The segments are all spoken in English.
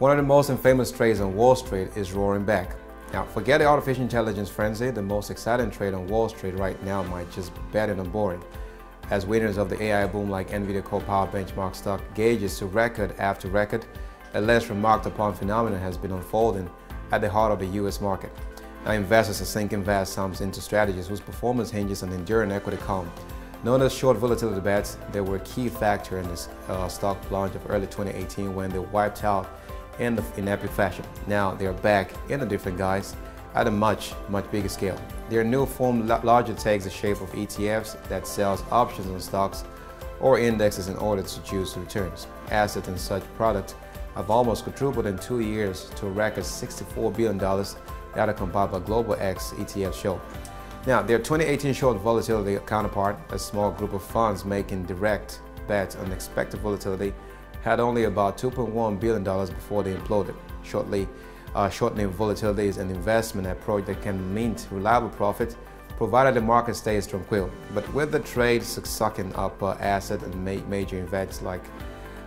One of the most infamous trades on Wall Street is roaring back. Now, forget the artificial intelligence frenzy, the most exciting trade on Wall Street right now might just be bad and boring. As winners of the AI boom like NVIDIA Core Power benchmark stock gauges to record after record, a less remarked upon phenomenon has been unfolding at the heart of the US market. Now, investors are sinking vast sums into strategies whose performance hinges on enduring equity calm. Known as short volatility bets, they were a key factor in this uh, stock plunge of early 2018 when they wiped out in, in epic fashion. Now they are back in a different guise at a much, much bigger scale. Their new form larger takes the shape of ETFs that sells options on stocks or indexes in order to choose returns. Assets in such products have almost quadrupled in two years to a record $64 billion data compiled by Global X ETF show. Now, their 2018 short volatility counterpart, a small group of funds making direct bets on expected volatility, had only about $2.1 billion before they imploded. Shortly, uh, shortening volatility is an investment approach that can mint reliable profit provided the market stays tranquil. But with the trade sucking up uh, asset and ma major events like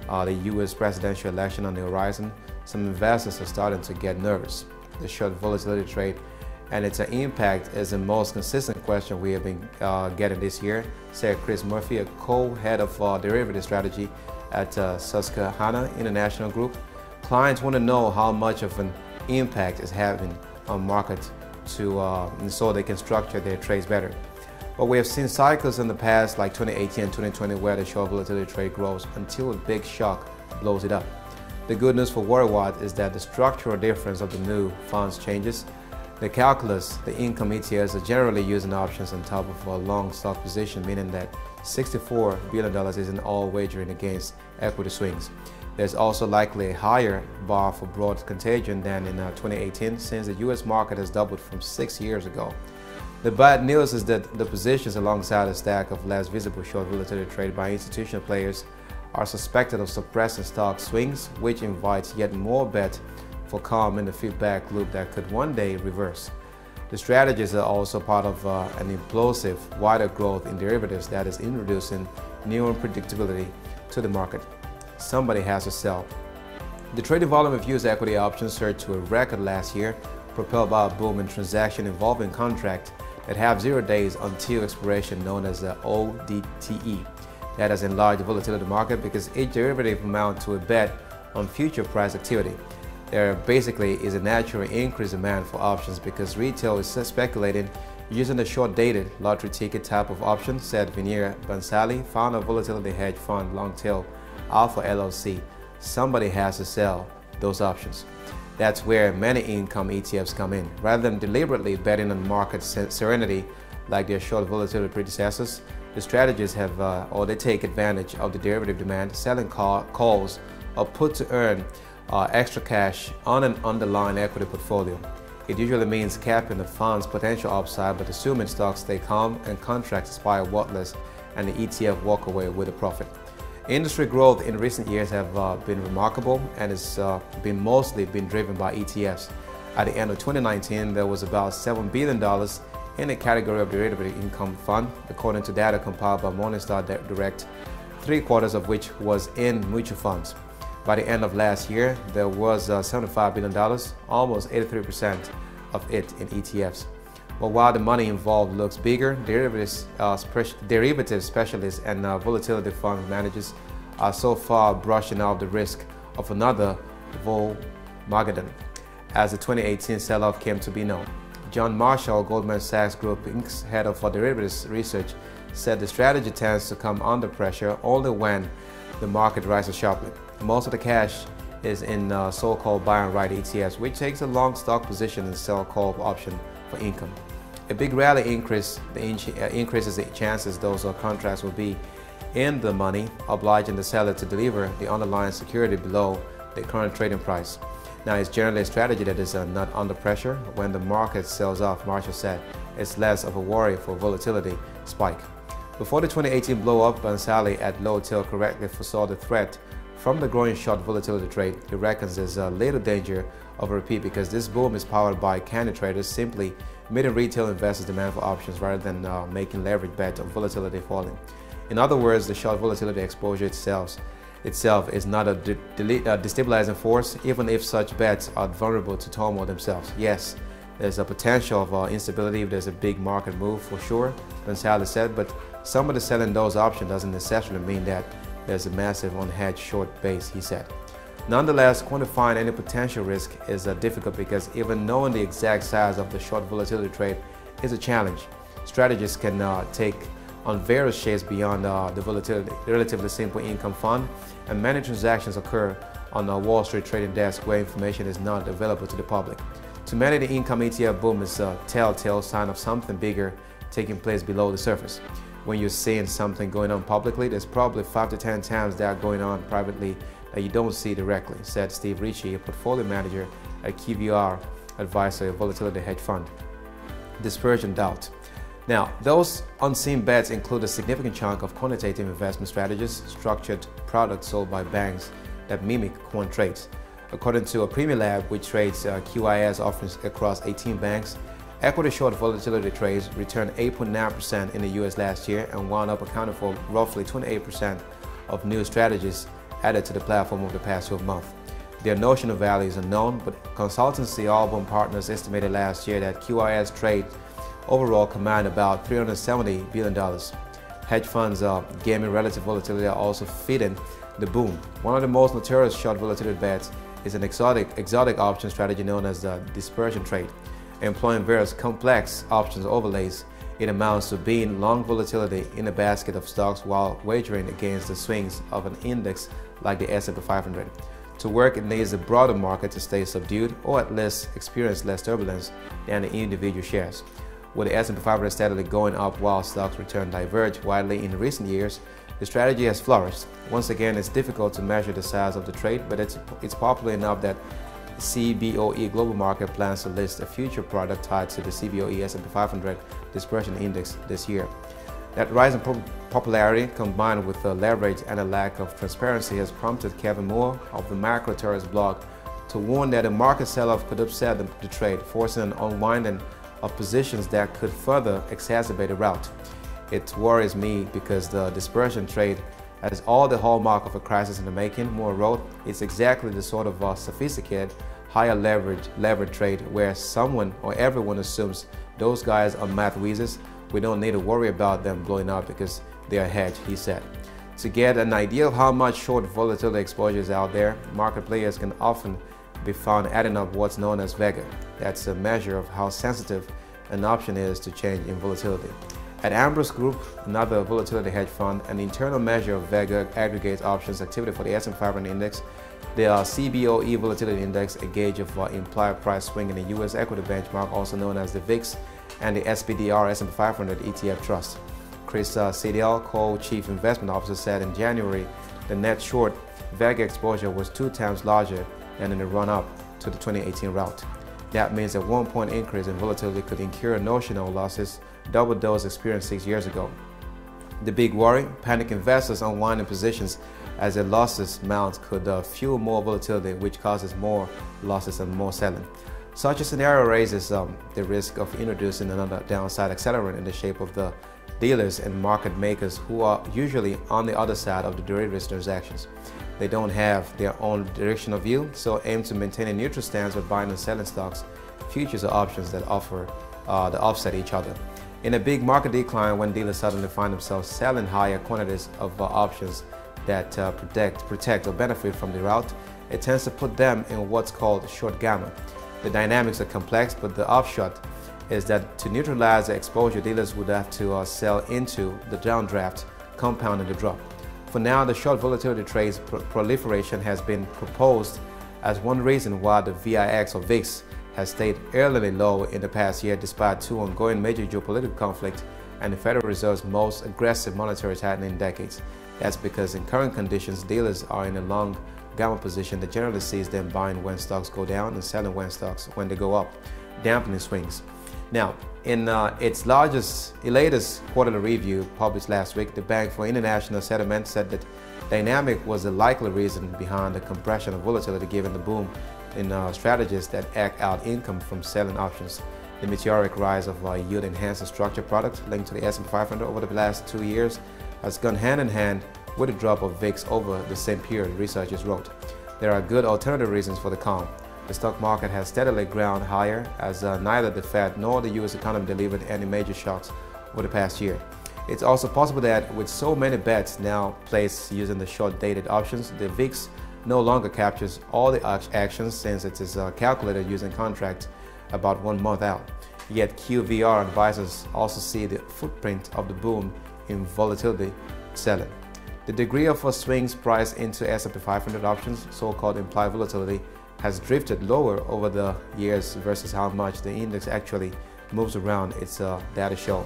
uh, the US presidential election on the horizon, some investors are starting to get nervous. The short volatility trade and its impact is the most consistent question we have been uh, getting this year, said Chris Murphy, a co-head of uh, derivative strategy at uh, Susquehanna International Group. Clients want to know how much of an impact is having on market to uh, so they can structure their trades better. But we have seen cycles in the past, like 2018 and 2020, where the short volatility trade grows until a big shock blows it up. The good news for Worldwide is that the structural difference of the new funds changes. The calculus, the income ETFs are generally using options on top of a long stock position, meaning that $64 billion isn't all wagering against equity swings. There's also likely a higher bar for broad contagion than in uh, 2018 since the US market has doubled from six years ago. The bad news is that the positions alongside a stack of less visible short volatility trade by institutional players are suspected of suppressing stock swings, which invites yet more bet for calm in the feedback loop that could one day reverse. The strategies are also part of uh, an implosive, wider growth in derivatives that is introducing new unpredictability to the market. Somebody has to sell. The trading volume of US equity options surged to a record last year, propelled by a boom in transaction involving contracts that have zero days until expiration known as the ODTE. That has enlarged the volatility market because each derivative amounts to a bet on future price activity. There basically is a natural increased demand for options because retail is speculating using the short-dated lottery ticket type of option, said Vineer Bhansali, founder of volatility hedge fund Longtail Alpha LLC. Somebody has to sell those options. That's where many income ETFs come in. Rather than deliberately betting on market serenity like their short volatility predecessors, the strategists have, uh, or they take advantage of the derivative demand, selling call, calls or put to earn uh, extra cash on an underlying equity portfolio. It usually means capping the fund's potential upside but assuming stocks stay calm and contracts expire worthless and the ETF walk away with a profit. Industry growth in recent years have uh, been remarkable and has uh, been mostly been driven by ETFs. At the end of 2019, there was about $7 billion in the category of derivative income fund, according to data compiled by Morningstar Direct, three quarters of which was in mutual funds. By the end of last year, there was uh, $75 billion, almost 83% of it in ETFs. But while the money involved looks bigger, derivatives, uh, derivative specialists and uh, volatility fund managers are so far brushing off the risk of another Volmageddon as the 2018 sell-off came to be known. John Marshall, Goldman Sachs Group Inc.'s head of derivatives research, said the strategy tends to come under pressure only when the market rises sharply. Most of the cash is in uh, so-called buy and ride ETFs, which takes a long stock position and sell call option for income. A big rally increase the in uh, increases the chances those contracts will be in the money, obliging the seller to deliver the underlying security below the current trading price. Now, it's generally a strategy that is uh, not under pressure. When the market sells off, Marshall said, it's less of a worry for volatility spike. Before the 2018 blow-up, Bhansali at Low Tail correctly foresaw the threat from the growing short volatility trade. He reckons there's a little danger of a repeat because this boom is powered by candy traders simply meeting retail investors' demand for options rather than uh, making leverage bets on volatility falling. In other words, the short volatility exposure itself itself is not a, de a destabilizing force, even if such bets are vulnerable to turmoil themselves. Yes, there's a potential of uh, instability if there's a big market move for sure, Gonzalez said, but somebody selling those options doesn't necessarily mean that there's a massive unhedged short base, he said. Nonetheless, quantifying any potential risk is uh, difficult because even knowing the exact size of the short volatility trade is a challenge. Strategists can uh, take on various shades beyond uh, the volatility, relatively simple income fund, and many transactions occur on the Wall Street trading desk where information is not available to the public. To many, the income ETF boom is a telltale sign of something bigger taking place below the surface. When you're seeing something going on publicly, there's probably 5 to 10 times that are going on privately that you don't see directly, said Steve Ritchie, a portfolio manager at QVR Advisor, a volatility hedge fund. Dispersion doubt. Now, those unseen bets include a significant chunk of quantitative investment strategies, structured products sold by banks that mimic quant trades. According to a Premialab, which trades uh, QIS offerings across 18 banks, equity short volatility trades returned 8.9% in the US last year and wound up accounting for roughly 28% of new strategies added to the platform over the past 12 months. Their notional value is unknown, but consultancy Albourne Partners estimated last year that QIS trade overall command about $370 billion. Hedge funds uh, gaming relative volatility are also feeding the boom. One of the most notorious short volatility bets is an exotic, exotic option strategy known as the dispersion trade. Employing various complex options overlays, it amounts to being long volatility in a basket of stocks while wagering against the swings of an index like the S&P 500. To work, it needs a broader market to stay subdued or at least experience less turbulence than the individual shares. With the S&P 500 steadily going up while stocks return diverge widely in recent years, the strategy has flourished. Once again, it's difficult to measure the size of the trade, but it's, it's popular enough that CBOE Global Market plans to list a future product tied to the CBOE S&P 500 Dispersion Index this year. That rise in popularity combined with the leverage and a lack of transparency has prompted Kevin Muir of the MacroTourist blog to warn that a market sell-off could upset the, the trade, forcing an unwinding of positions that could further exacerbate the rout. It worries me because the dispersion trade has all the hallmark of a crisis in the making. Muir wrote, it's exactly the sort of uh, sophisticated, higher leverage, leverage trade where someone or everyone assumes those guys are math wheezes we don't need to worry about them blowing up because they are hedged, he said. To get an idea of how much short volatility exposure is out there, market players can often be found adding up what's known as Vega. That's a measure of how sensitive an option is to change in volatility. At Ambrus Group, another volatility hedge fund, an internal measure of Vega aggregates options activity for the S&P 500 index. The CBOE Volatility Index, a gauge of uh, implied price swing in the U.S. equity benchmark, also known as the VIX, and the SPDR S&P 500 ETF Trust. Chris uh, Sidial, co-chief investment officer, said in January the net short Vega exposure was two times larger than in the run-up to the 2018 rout. That means a one-point increase in volatility could incur notional losses, double those experienced six years ago. The big worry, panic investors unwinding positions as their losses mount could uh, fuel more volatility, which causes more losses and more selling. Such a scenario raises um, the risk of introducing another downside accelerant in the shape of the dealers and market makers who are usually on the other side of the derivatives transactions. They don't have their own directional view, so aim to maintain a neutral stance with buying and selling stocks, futures or options that offer uh, offset each other. In a big market decline, when dealers suddenly find themselves selling higher quantities of uh, options that uh, protect, protect or benefit from the rout, it tends to put them in what's called short gamma. The dynamics are complex, but the upshot is that to neutralize the exposure, dealers would have to uh, sell into the downdraft, compounding the drop. For now, the short volatility trades proliferation has been proposed as one reason why the VIX or VIX has stayed eerily low in the past year despite two ongoing major geopolitical conflicts and the Federal Reserve's most aggressive monetary tightening in decades. That's because in current conditions, dealers are in a long gamma position that generally sees them buying when stocks go down and selling when stocks when they go up, dampening swings. Now, in uh, its largest, latest quarterly review published last week, the Bank for International Settlement said that dynamic was the likely reason behind the compression of volatility given the boom in uh, strategies that act out income from selling options. The meteoric rise of uh, yield enhanced structured products linked to the S&P 500 over the last two years has gone hand in hand with a drop of VIX over the same period, researchers wrote. There are good alternative reasons for the calm. The stock market has steadily ground higher as uh, neither the Fed nor the U.S. economy delivered any major shocks over the past year. It's also possible that with so many bets now placed using the short-dated options, the VIX no longer captures all the actions since it is uh, calculated using contracts about one month out. Yet QVR advisors also see the footprint of the boom in volatility selling. The degree of swings priced into S&P 500 options, so-called implied volatility, has drifted lower over the years versus how much the index actually moves around its uh, data show.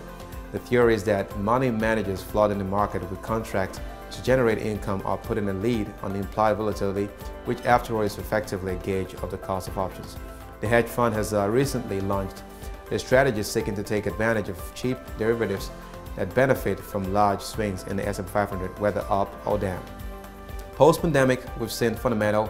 The theory is that money managers flooding the market with contracts to generate income are putting a lead on the implied volatility, which after all is effectively a gauge of the cost of options. The hedge fund has uh, recently launched a strategy seeking to take advantage of cheap derivatives that benefit from large swings in the S&P 500, whether up or down. Post-pandemic, we've seen fundamental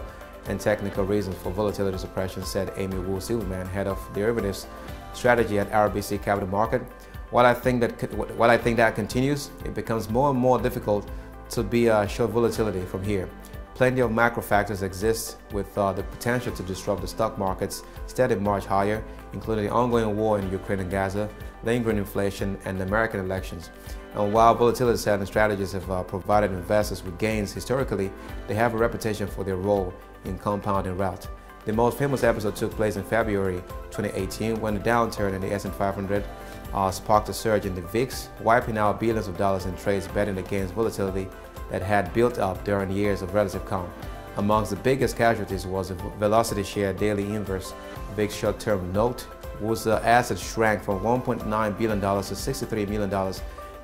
and technical reasons for volatility suppression, said Amy Wu Silverman, head of derivatives strategy at RBC Capital Market. While I think that while I think that continues, it becomes more and more difficult to be uh, short volatility from here. Plenty of macro factors exist with uh, the potential to disrupt the stock market's steady march higher, including the ongoing war in Ukraine and Gaza, lingering inflation, and the American elections. And while volatility selling strategies have uh, provided investors with gains historically, they have a reputation for their role in compounding wealth. The most famous episode took place in February 2018 when the downturn in the S&P 500 uh, sparked a surge in the VIX, wiping out billions of dollars in trades betting against volatility that had built up during years of relative calm. Amongst the biggest casualties was the Velocity Share Daily Inverse VIX short-term note, whose uh, assets shrank from $1.9 billion to $63 million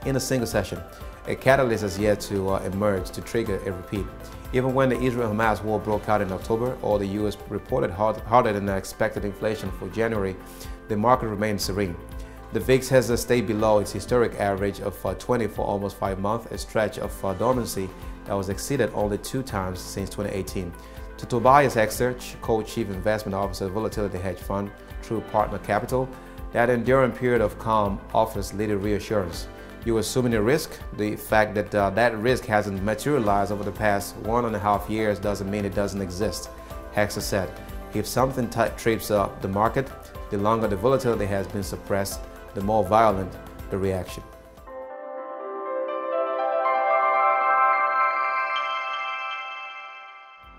in a single session. A catalyst has yet to uh, emerge to trigger a repeat. Even when the Israel-Hamas war broke out in October, or the U.S. reported hard, harder than expected inflation for January, the market remained serene. The VIX has uh, stayed below its historic average of uh, 20 for almost five months, a stretch of uh, dormancy that was exceeded only two times since 2018. To Tobias Hekster, co-chief investment officer of Volatility Hedge Fund, True Partner Capital, that enduring period of calm offers little reassurance. You're assuming a risk. The fact that uh, that risk hasn't materialized over the past one and a half years doesn't mean it doesn't exist. Hekster said, if something trips up the market, the longer the volatility has been suppressed, the more violent the reaction.